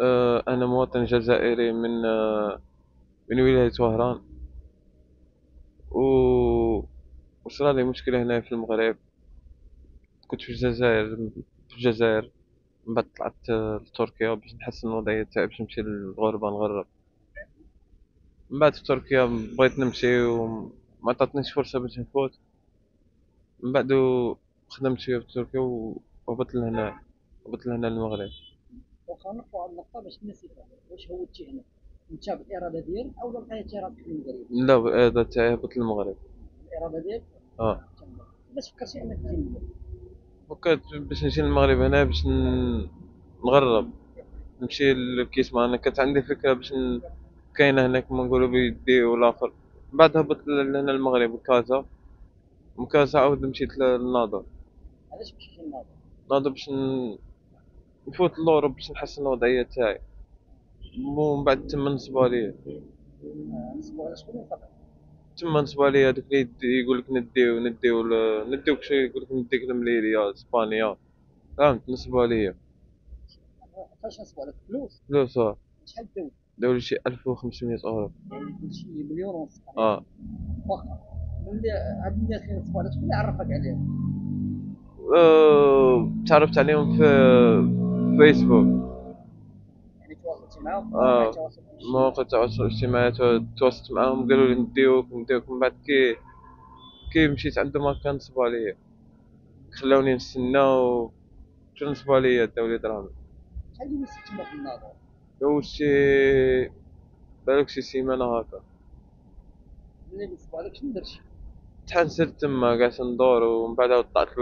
آه، أنا مواطن جزائري من آه، من ولاية وهران. و وصرا لي مشكلة هنا في المغرب. كنت في الجزائر في الجزائر. من بعد طلعت آه، لتركيا باش نحسن الوضعية تاعي باش نمشي للغربة نغرب. من بعد في تركيا بغيت نمشي وما عطاتنيش فرصة باش نفوت. من بعدو خدمت شوية في تركيا وهبطت لهنا هبطت لهنا المغرب واخا نقطة على النقطة باش الناس يفهموا واش هوتي هنا. انت بالإرادة ديالك أو لقيتي راسك في المغرب؟ لا بالإرادة تاعي هبطت للمغرب. الاراده ديالك؟ آه. باش فكرتي إنك تجي المغرب؟ فكرت باش نجي للمغرب هنا باش نغرب. نمشي لكيسما أنا كانت عندي فكرة باش ن... كاينة هناك كما نقولوا بيدي والاخر من بعد هبطت لهنا المغرب كازا من كازا عاود مشيت للناظر. علاش مشيتي للناظر ناظر باش ن... نفوت لوروب باش نحسن الوضعية تاعي. ومن بعد تما نصبوا عليا. آه، نسبوا على شكون فقط؟ تما نصبوا عليا هذوك اللي يد- يقول لك نديو نديو ل- نديوك شي يقول لك نديك المليلية إسبانيا. فهمت؟ نصبوا عليا. فاش عليك فلوس؟ فلوس آه. شحال داو؟ داولي شي 1500 أورو. شي مليون ونص. آه. ملي هاد الناس اللي نسبوا عليك شكون اللي عرفك عليهم؟ تعرفت عليهم في فيسبوك. يعني تواصلتي معاهم آه. مواقع التواصل الاجتماعي. تواصلت معاهم قالوا لي نديوك نديوك. من بعد كي كي مشيت عندهم هكا نصبوا عليا خلاوني نستنى و نصبوا عليا داولي دراهم شحال الوقت تما في الناظر دوز شي بالك شي سيمانة هكا. ملي نسبوا عليك شنو درتي تحنسلت تما قعدت ندور ومن بعد طلعت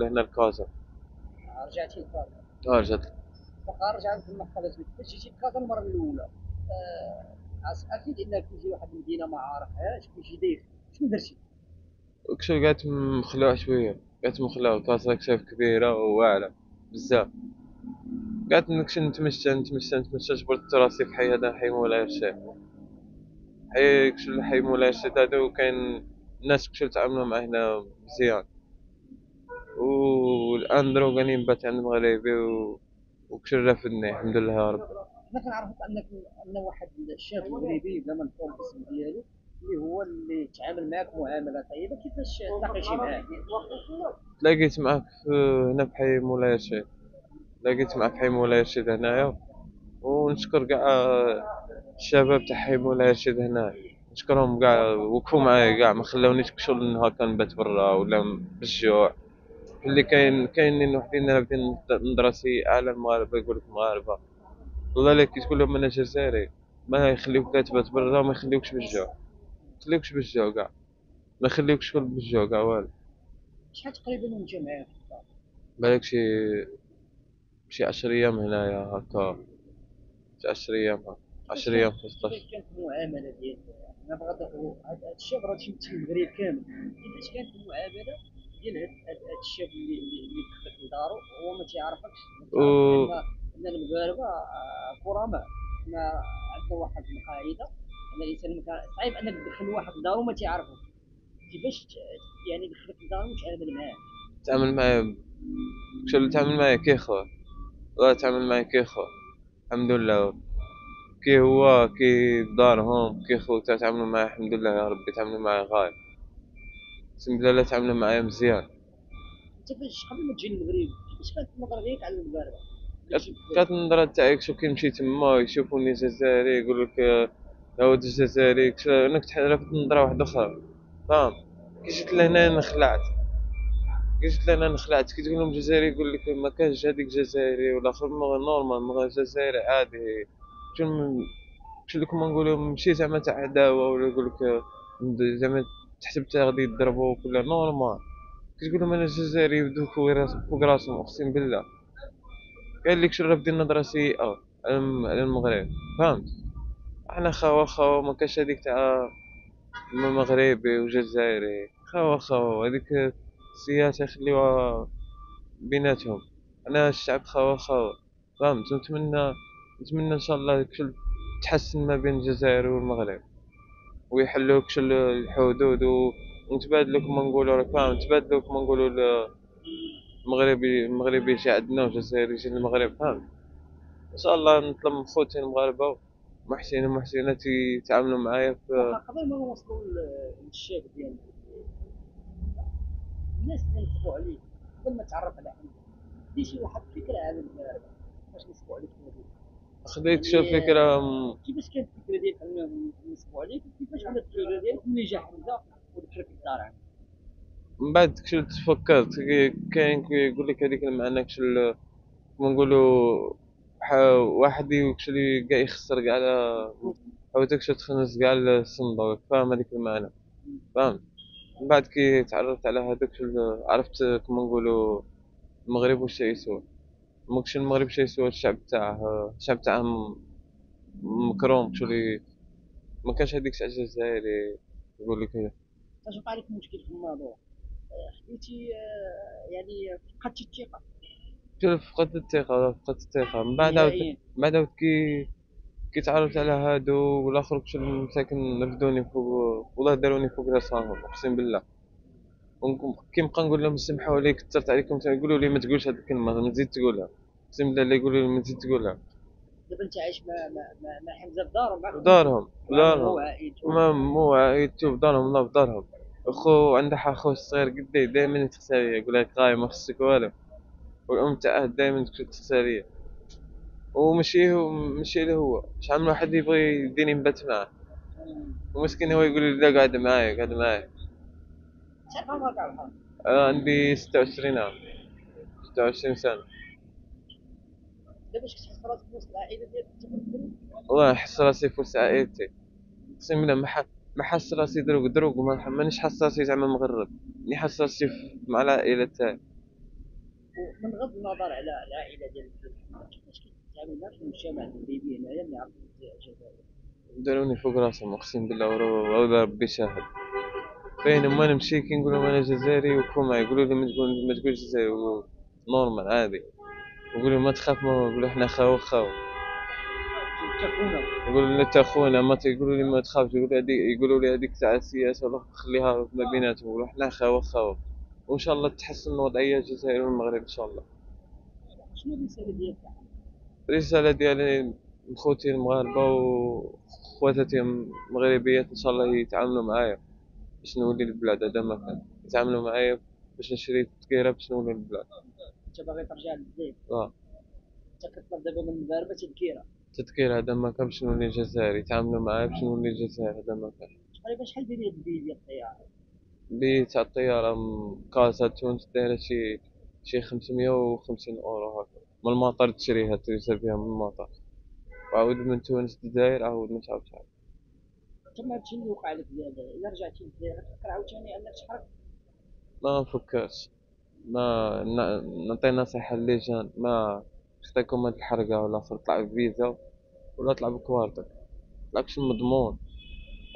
لهنا لكازا رجعتي لكازا آه رجعت. واخا رجعت اللي سميت فاش جيتي لكازا المرة الأولى. آه، أكيد إنك تجي واحد المدينة ما عارفهاش كيجي داير شنو درتي؟ كشو قعدت مخلوع شوية. قعدت مخلوع. كازا كشاف كبيرة وواعرة بزاف. قعدت نكش نتمشى نتمشى نتمشى. جبرت راسي في حي هذا؟ حي مولاي الرشيد حي كشو حي مولاي الرشيد هذا؟ وكاين الناس كشو تعاملوا معاه هنا مزيان. والآن دروك راني نبات عند مغربي و... وكشو رافدني الحمد لله يا رب. حنا كنعرفوا انك أن واحد الشاب مغربي بلا ما نقول الاسم ديالو اللي هو اللي تعامل معك معاملة طيبة كيفاش تلاقيتي معاه؟ تلاقيت معاه هنا في حي مولاي الرشيد تلاقيت معاه في حي مولاي الرشيد هنايا. ونشكر كاع الشباب تاع حي مولاي الرشيد هنا نشكرهم كاع وقفوا معايا كاع ما خلاونيش كشغل هكا نبات برا ولا بالجوع. اللي كاين كاينين وحدين رافدين ندراسي اعلى المغاربة يقول لك مغاربة. والله لا كي تقول لهم أنا جزائري. ما يخليوك تبات برا ما يخليوكش بالجوع. ما يخليوكش بالجوع كاع ما يخليوكش شغل بالجوع كاع والو. شحال تقريبا في الدار؟ بالك شي شي عشر أيام هنايا هكا. شي عشر أيام هكا. عشر أيام خمسطاش. كيفاش كانت المعاملة ديالو؟ أنا بغيت هذا الشاب راه تيمثل المغرب كامل. كيفاش كانت المعاملة ديال هاد الشاب اللي اللي اللي دخلك لدارو؟ هو ما تيعرفكش؟ ان المغاربة آه، كرماء. حنا عندنا واحد القاعدة أن الإنسان صعيب أنك تدخل واحد لدارو ما تيعرفوش. كيفاش يعني دخلك لدارو وتعامل معاه؟ تعامل معايا شغل تعامل معايا كي خو والله تعامل معايا كي خو الحمد لله. كي هو كي دارهم كي خوتا تعاملوا معايا الحمد لله يا ربي تعاملوا معايا غاية اقسم بالله لا تعاملوا معايا مزيان. انت فاش قبل ما تجي للمغرب كيفاش كانت النظره ديالك على المغاربه؟ كانت النظرة تاعي شو كي مشيت تما يشوفوني جزائري يقول لك يا ولد الجزائري كش- أنا كنت عرفت نظرة واحدة أخرى. فاهم كي جيت لهنا نخلعت كي جيت لهنا نخلعت كي تقول لهم جزائري يقول لك ما كانش هذيك جزائري ولا اخر ما normal ما جزائري عادي. شو لكم نقولوا ماشي زعما تاع عداوة ولا يقول لك زعما تحسب تا غادي يضربوك ولا normal. كي تقول لهم أنا جزائري يبدو فوق راس- فوق راسهم أقسم بالله. قال لك شرف دي النظرة سيئة على الم- على المغرب. فهمت؟ أحنا خوا خوا ما كاش هذيك تاع مغربي وجزائري خوا خوا هذيك السياسة يخليوها بيناتهم. أنا الشعب خوا خوا. فهمت؟ نتمنى نتمنى إن شاء الله كل تحسن ما بين الجزائر والمغرب. ويحلوا كل الحدود ونتبادلوا كما نقولوا فاهم نتبادلوا كما نقولوا ال- مغربي مغربي يجي عندنا وجزائري يجي للمغرب فهمت إن شاء الله نطلب من خوتي المغاربة محسنين ومحسنات يتعاملوا معايا في قبل ما نوصلوا للشاب ديال الناس اللي نصبوا عليه قبل ما تعرف على حد دي شي واحد فكرة على المغاربة؟ باش نصبوا عليك خديت شو فكرة كيفاش كانت الفكرة ديالك؟ ينصبوا عليك وكيفاش ولات الفكرة ديالك؟ ملي جا حمزة ودخلك الدار عندك من بعد كشل تفكرت كاين كيقول لك هذيك المعنى كشل كما نقولوا واحد كشل كاع يخسر كاع أو تكشل تخنس كاع الصندوق فاهم هذيك المعنى؟ فهمت من بعد كي تعرفت على هذاك عرفت كما نقولوا المغرب واش يسوى ماكش المغرب شي يسوى الشعب تاعه الشعب تاعهم مكروم شغل ما كانش هذيك الشعب الجزائري يقول لك اش وقع لك مشكل في الموضوع؟ آه، يعني فقدتي الثقة. شوف فقدت الثقة فقدت الثقة. من بعد من بعد كي كي تعرفت على هادو والآخر كشل مساكن رفدوني فوق والله داروني فوق راسهم أقسم بالله. كي نبقى نقول لهم سمحوا لي كثرت عليكم يقولوا لي ما تقولش هاد الكلمة ما تزيد تقولها. اقسم بالله يقولوا لي ما تزيد تقولها. دابا انت عايش مع مع مع حمزة في دارهم في دارهم في دارهم. ما مو عائلته في دارهم لا في دارهم. أخو عنده اخو الصغير قدي دائما يتخسى يقول لك قايم ما خصك والو. والأم تاعه دائما تخسى ليا ومشي هو مشي له هو. شحال من واحد يبغي يديني نبات معاه. ومسكين هو يقول لي لا قاعد معايا قاعد معايا. شحال عمرك أنا عندي 26 عام 26 سنة. دابا تحس راسك في وسط العائله ديالك والله نحس راسي في وسط عائلتي أقسم بالله ما ما راسي دروك دروك مانيش حس راسي زعما مغرب. ني حس راسي مع العائلة تاعي. ومن غض النظر على العائله ديالك كيفاش كتعامل معك في المجتمع المغربي هنايا اللي عرفت الجزائر داروني فوق راسهم أقسم بالله والله ربي شاهد بينما نمشي كي نقول أنا جزائري وكما يقولوا لي ما تقول ما تقولش جزائري normal عادي. يقولوا ما تخاف ما نقولوا إحنا خاو خاو. يقولوا لي انت خونا ما يقولوا لي ما تخافش يقولوا لي يقولوا لي هذيك تاع السياسة ولا خليها ما بيناتهم يقولوا إحنا خاو خاو. وإن شاء الله تحسن الوضعية الجزائر والمغرب إن شاء الله. شنو الرسالة ديالك؟ الرسالة ديالي خوتي المغاربة وخواتاتي المغربيات إن شاء الله يتعاملوا معايا. باش نولي للبلاد هذا ما كان. يتعاملوا معايا باش نشري تذكيرة باش نولي للبلاد أنت باغي ترجع للجزائر؟ آه. أنت كتطلب دابا من المغاربه تذكيرة. تذكير هذا ما كان باش نولي جزائري يتعاملوا معايا باش نولي جزائري هذا ما كان. تقريبا شحال داير البي ديال الطيارة؟ بي تاع الطيارة كازا تونس دايرة شي شي 550 أورو هكا. من المطار تشريها تريزيرفيها من المطار. وعاود من تونس للجزائر عاود من تعاود تعاود تما هادشي اللي وقع لك إلا رجعتي للجزائر تفكر عاوتاني أنك تحرك ما نفكرش. ما نعطي نصيحة للجان. ما خطيكم هاد الحرقة ولا طلع بفيزا ولا طلع بكوارتك طلعكش مضمون.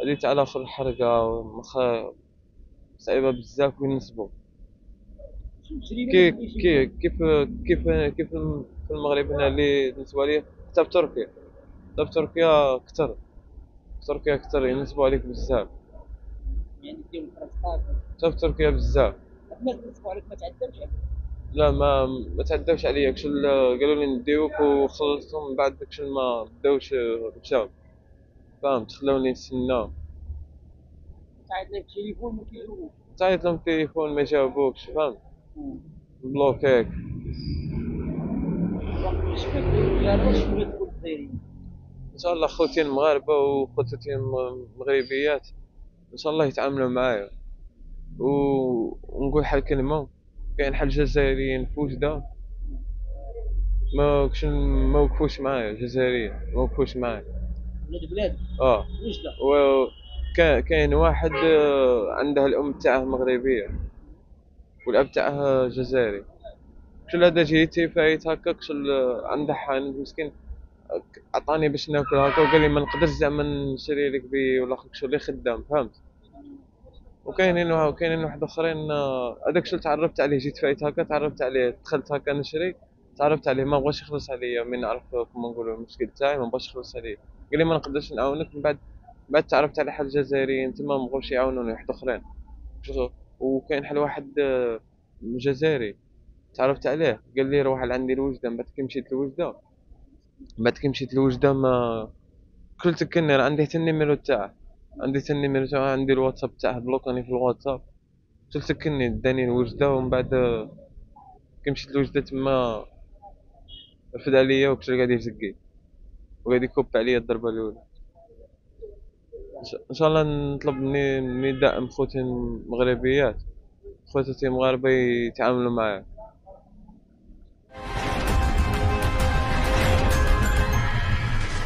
هادي تاع الآخر الحرقة مخا صعيبة بزاف وين نسبو. كيف كيف كيف كيف كيف في المغرب هنا اللي بالنسبة لي حتى في تركيا. حتى في تركيا كتر تركيا كتر ينسبوا عليك بزاف يعني ديهم حتى في تركيا بزاف عليك ما تعذبش لا ما ما تعداوش عليا كشل قالوا لي نديوك وخلصتهم من بعد كشل ما بداوش مشاو فهمت؟ خلاوني نستنى. تعيط لك التليفون ما كيجاوبوش تعيط لهم التليفون ما جاوبوكش فهمت؟ بلوكيك. شاء الله خوتي المغاربة وخوتي المغربيات إن شاء الله يتعاملوا معايا. ونقول حال كلمة كاين حال جزائريين في وجده ما كش ما وقفوش معايا جزائريين ما وقفوش معايا. ولاد بلاد؟ آه. و كاين واحد آه، عنده الأم تاعه مغربية والأب تاعه جزائري. شل هذا جيتي فايت هكا كشل عنده حان مسكين؟ عطاني باش ناكل هكا وقال لي ما نقدرش زعما نشري لك بي ولا شو اللي خدام فهمت؟ وكاينين وكاينين واحد آخرين آه، هذاك شو تعرفت عليه جيت فايت هكا تعرفت عليه دخلت هكا نشري تعرفت عليه ما بغاش يخلص عليا من نعرف كما نقولوا المشكل تاعي ما بغاش يخلص عليا. قال لي ما نقدرش نعاونك من بعد بعد تعرفت على حال جزائريين تما ما بغاوش يعاونوني واحد آخرين. وكاين حال واحد آه، جزائري تعرفت عليه؟ قال لي روح لعندي الوجدة من بعد كي مشيت لوجده من بعد كي مشيت لوجدة ما سكني راه عندي حتى ال numéro تاعه. عندي حتى ال numéro تاعه عندي الواتساب تاعه بلوكاني في الواتساب. كل سكني داني الوجده ومن بعد كي مشيت لوجدة تما رفد عليا وكثر قاعد يزقي وقاعد يكب عليا الضربة الأولى. إن شاء الله نطلب مني ندعم خوتي المغربيات. خوتي المغاربه يتعاملوا معايا.